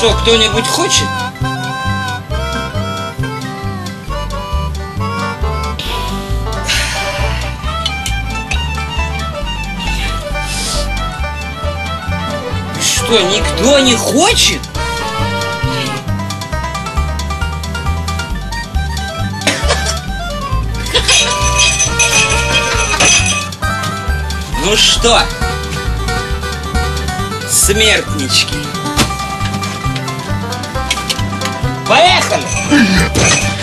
что, кто-нибудь хочет? Что, никто не хочет? Ну что, смертнички, поехали!